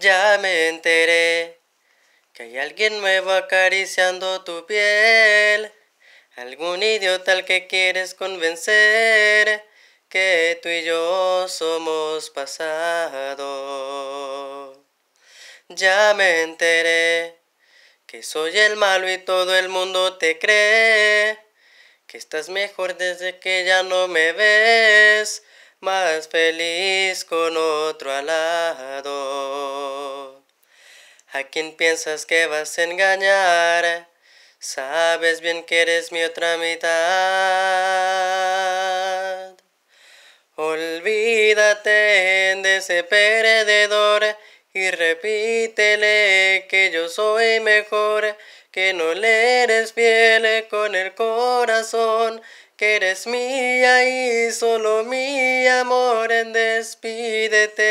Ya me enteré que hay alguien nuevo acariciando tu piel. Algún idiota al que quieres convencer que tú y yo somos pasado. Ya me enteré que soy el malo y todo el mundo te cree. Que estás mejor desde que ya no me ves, más feliz con otro al lado. ¿A quién piensas que vas a engañar? Sabes bien que eres mi otra mitad. Olvídate de ese perdedor y repítele que yo soy mejor, que no le eres fiel con el corazón, que eres mía y solo mi amor. Despídete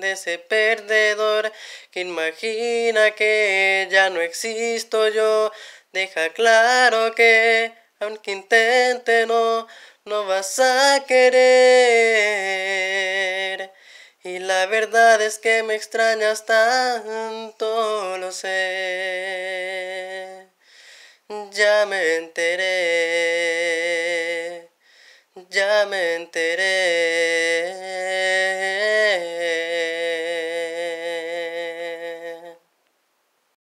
de ese perdedor que imagina que ya no existo yo. Deja claro que aunque intente no, no vas a querer. Y la verdad es que me extrañas tanto, lo sé. Ya me enteré, ya me enteré.